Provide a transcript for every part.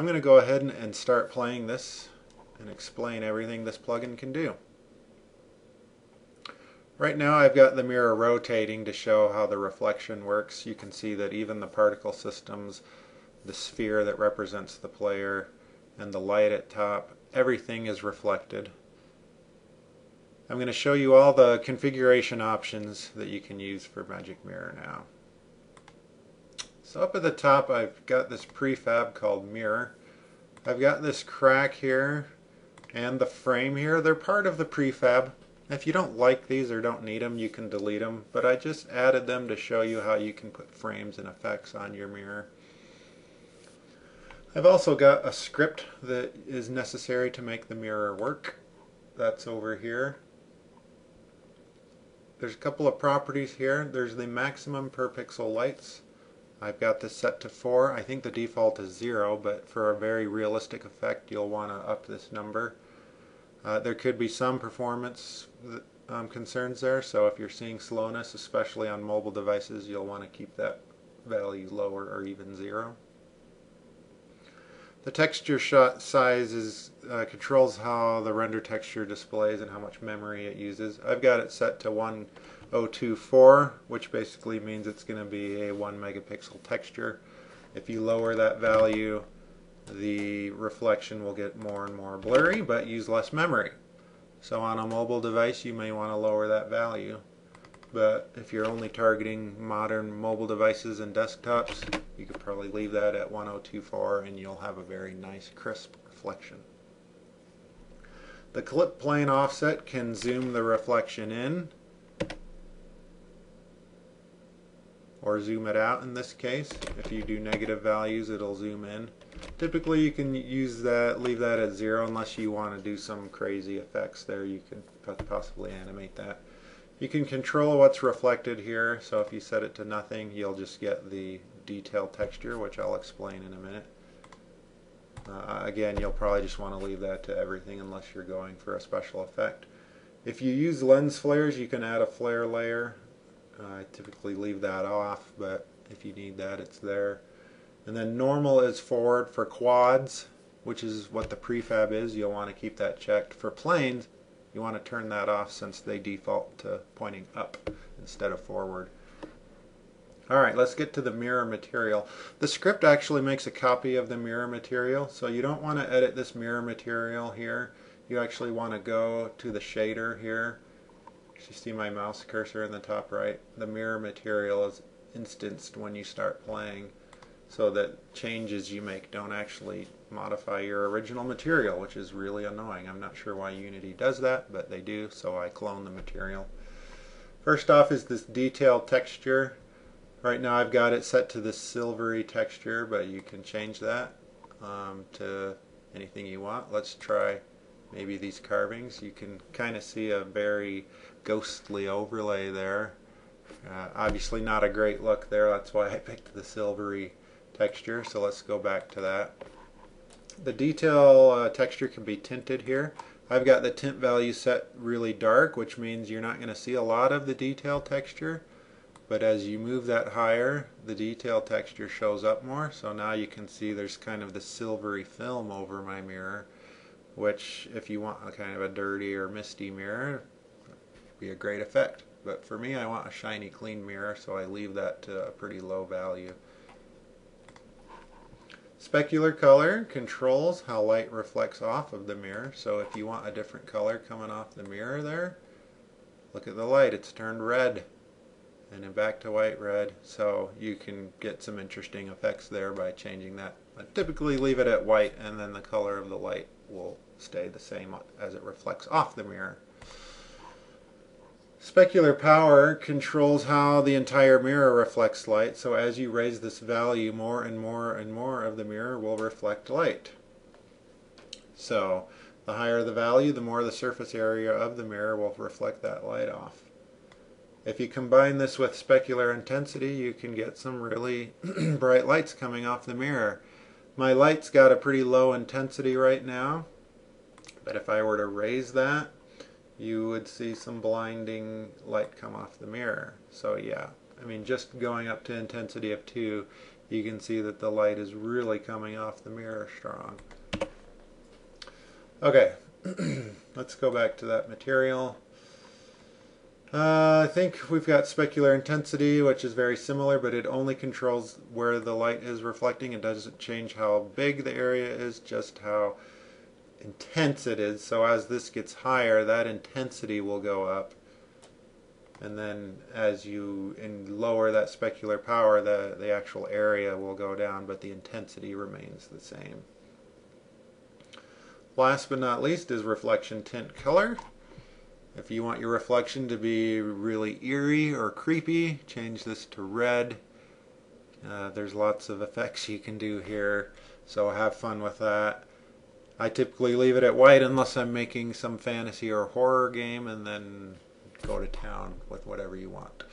I'm going to go ahead and start playing this and explain everything this plugin can do. Right now I've got the mirror rotating to show how the reflection works. You can see that even the particle systems, the sphere that represents the player, and the light at top, everything is reflected. I'm going to show you all the configuration options that you can use for Magic Mirror now. So up at the top I've got this prefab called Mirror. I've got this crack here and the frame here. They're part of the prefab. If you don't like these or don't need them, you can delete them, but I just added them to show you how you can put frames and effects on your mirror. I've also got a script that is necessary to make the mirror work. That's over here. There's a couple of properties here. There's the maximum per pixel lights. I've got this set to 4. I think the default is 0, but for a very realistic effect you'll want to up this number. Uh, there could be some performance um, concerns there, so if you're seeing slowness, especially on mobile devices, you'll want to keep that value lower or even zero. The texture shot size is, uh, controls how the render texture displays and how much memory it uses. I've got it set to 1024, which basically means it's going to be a 1 megapixel texture. If you lower that value, the reflection will get more and more blurry but use less memory. So on a mobile device you may want to lower that value. But if you're only targeting modern mobile devices and desktops, you could probably leave that at 1024 and you'll have a very nice crisp reflection. The clip plane offset can zoom the reflection in or zoom it out in this case. If you do negative values it'll zoom in. Typically you can use that, leave that at zero unless you want to do some crazy effects there. You can possibly animate that. You can control what's reflected here, so if you set it to nothing, you'll just get the detailed texture, which I'll explain in a minute. Uh, again, you'll probably just want to leave that to everything unless you're going for a special effect. If you use lens flares, you can add a flare layer. I typically leave that off, but if you need that, it's there. And then normal is forward for quads, which is what the prefab is. You'll want to keep that checked. For planes, you want to turn that off since they default to pointing up instead of forward. Alright, let's get to the mirror material. The script actually makes a copy of the mirror material, so you don't want to edit this mirror material here. You actually want to go to the shader here. You see my mouse cursor in the top right? The mirror material is instanced when you start playing so that changes you make don't actually modify your original material, which is really annoying. I'm not sure why Unity does that, but they do, so I clone the material. First off is this detail texture. Right now I've got it set to the silvery texture, but you can change that um, to anything you want. Let's try maybe these carvings. You can kind of see a very ghostly overlay there. Uh, obviously not a great look there, that's why I picked the silvery texture, so let's go back to that. The detail uh, texture can be tinted here. I've got the tint value set really dark, which means you're not going to see a lot of the detail texture. But as you move that higher, the detail texture shows up more. So now you can see there's kind of the silvery film over my mirror, which if you want a kind of a dirty or misty mirror, be a great effect. But for me, I want a shiny, clean mirror, so I leave that to a pretty low value. Specular color controls how light reflects off of the mirror. So if you want a different color coming off the mirror there, look at the light, it's turned red and then back to white red. So you can get some interesting effects there by changing that. I typically leave it at white and then the color of the light will stay the same as it reflects off the mirror. Specular power controls how the entire mirror reflects light, so as you raise this value, more and more and more of the mirror will reflect light. So the higher the value, the more the surface area of the mirror will reflect that light off. If you combine this with specular intensity, you can get some really bright lights coming off the mirror. My light's got a pretty low intensity right now, but if I were to raise that, you would see some blinding light come off the mirror. So yeah, I mean just going up to intensity of 2, you can see that the light is really coming off the mirror strong. Okay, let's go back to that material. Uh, I think we've got specular intensity, which is very similar, but it only controls where the light is reflecting. It doesn't change how big the area is, just how intense it is. So as this gets higher, that intensity will go up. And then as you lower that specular power, the, the actual area will go down, but the intensity remains the same. Last but not least is reflection tint color. If you want your reflection to be really eerie or creepy, change this to red. Uh, there's lots of effects you can do here, so have fun with that. I typically leave it at white unless I'm making some fantasy or horror game and then go to town with whatever you want.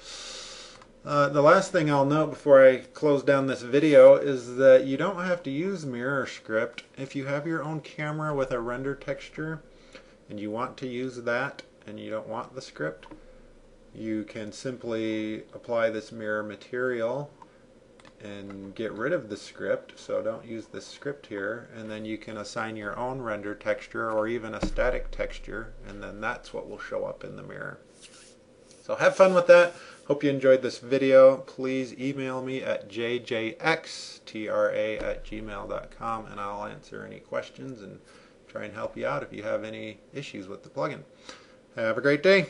Uh, the last thing I'll note before I close down this video is that you don't have to use mirror script. If you have your own camera with a render texture and you want to use that and you don't want the script, you can simply apply this mirror material and get rid of the script so don't use the script here and then you can assign your own render texture or even a static texture and then that's what will show up in the mirror. So have fun with that. Hope you enjoyed this video. Please email me at jjxtra at gmail.com and I'll answer any questions and try and help you out if you have any issues with the plugin have a great day